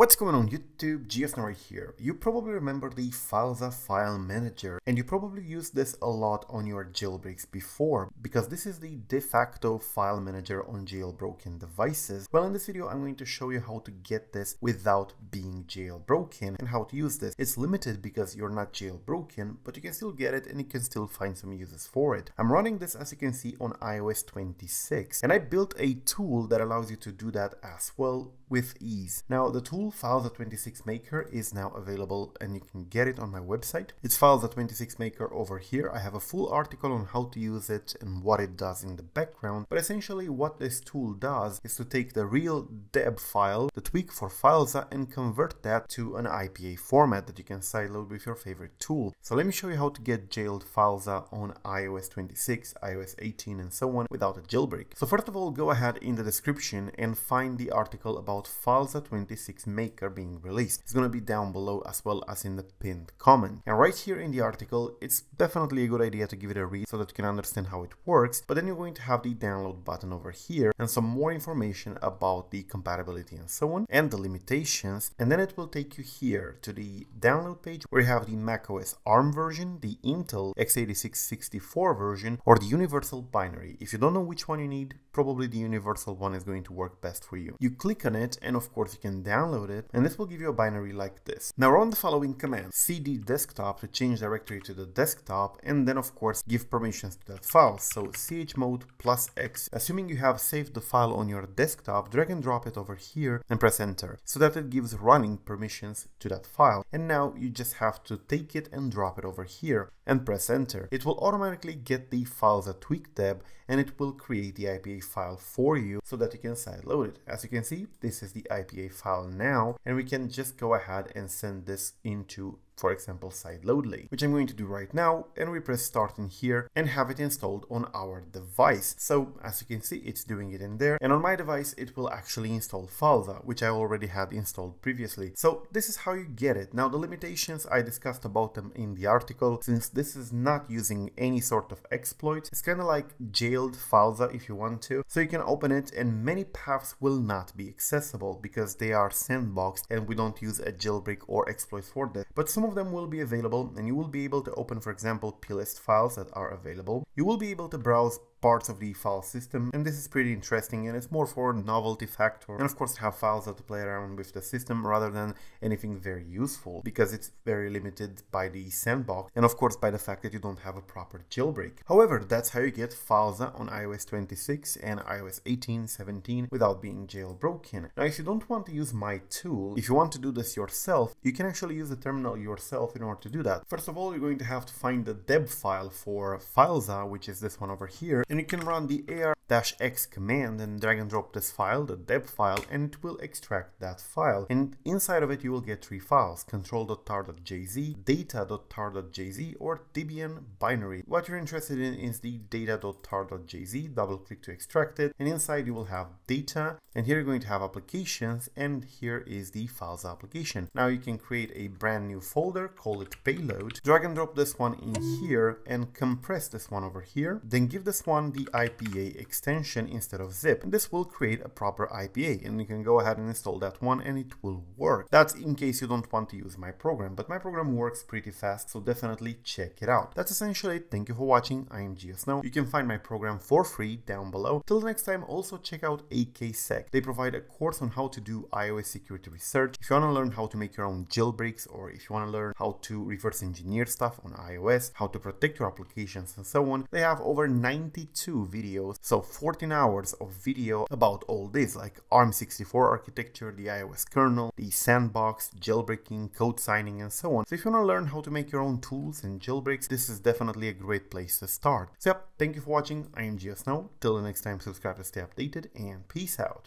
What's going on YouTube? Right here. You probably remember the Filza file manager and you probably used this a lot on your jailbreaks before because this is the de facto file manager on jailbroken devices. Well in this video I'm going to show you how to get this without being jailbroken and how to use this. It's limited because you're not jailbroken but you can still get it and you can still find some uses for it. I'm running this as you can see on iOS 26 and I built a tool that allows you to do that as well with ease. Now the tool Filza26 Maker is now available and you can get it on my website. It's Filza26 Maker over here. I have a full article on how to use it and what it does in the background. But essentially what this tool does is to take the real deb file, the tweak for Filza and convert that to an IPA format that you can sideload with your favorite tool. So let me show you how to get jailed Filza on iOS 26, iOS 18 and so on without a jailbreak. So first of all go ahead in the description and find the article about Filza 26 Maker being released. It's going to be down below as well as in the pinned comment. And right here in the article, it's definitely a good idea to give it a read so that you can understand how it works, but then you're going to have the download button over here and some more information about the compatibility and so on and the limitations. And then it will take you here to the download page where you have the macOS ARM version, the Intel x86 64 version, or the universal binary. If you don't know which one you need, probably the universal one is going to work best for you. You click on it and of course you can download it and this will give you a binary like this. Now run the following command cd desktop to change directory to the desktop and then of course give permissions to that file. So chmod plus x assuming you have saved the file on your desktop drag and drop it over here and press enter so that it gives running permissions to that file and now you just have to take it and drop it over here and press enter. It will automatically get the Filza tweak deb and it will create the IPA file for you so that you can sideload it. As you can see, this is the IPA file now and we can just go ahead and send this into for example sideloadly, which I'm going to do right now and we press start in here and have it installed on our device. So as you can see, it's doing it in there and on my device, it will actually install Filza, which I already had installed previously. So this is how you get it. Now the limitations, I discussed about them in the article. Since this is not using any sort of exploit, it's kind of like jailed Filza if you want to. So you can open it and many paths will not be accessible because they are sandboxed and we don't use a jailbreak or exploit for that. But some of them will be available and you will be able to open, for example, plist files that are available. You will be able to browse parts of the file system and this is pretty interesting and it's more for novelty factor and of course have files that to play around with the system rather than anything very useful because it's very limited by the sandbox and of course by the fact that you don't have a proper jailbreak. However, that's how you get Filza on iOS 26 and iOS 18, 17 without being jailbroken. Now if you don't want to use my tool, if you want to do this yourself, you can actually use the terminal yourself in order to do that. First of all, you're going to have to find the deb file for Filza, which is this one over here, and you can run the ar-x command and drag and drop this file, the deb file, and it will extract that file. And inside of it, you will get three files, control.tar.xz, data.tar.xz, or debian binary. What you're interested in is the data.tar.xz, double click to extract it, and inside you will have data, and here you're going to have applications, and here is the files application. Now you can create a brand new folder, call it payload, drag and drop this one in here, and compress this one over here, then give this one the IPA extension instead of zip. This will create a proper IPA and you can go ahead and install that one and it will work. That's in case you don't want to use my program, but my program works pretty fast, so definitely check it out. That's essentially it. Thank you for watching. I am GeoSn0w. You can find my program for free down below. Till next time, also check out 8kSec. They provide a course on how to do iOS security research. If you want to learn how to make your own jailbreaks or if you want to learn how to reverse engineer stuff on iOS, how to protect your applications and so on, they have over 90 two videos, so 14 hours of video about all this, like ARM64 architecture, the iOS kernel, the sandbox, jailbreaking, code signing, and so on. So if you want to learn how to make your own tools and jailbreaks, this is definitely a great place to start. So yep, thank you for watching. I am GeoSn0w. Till the next time, subscribe to stay updated, and peace out.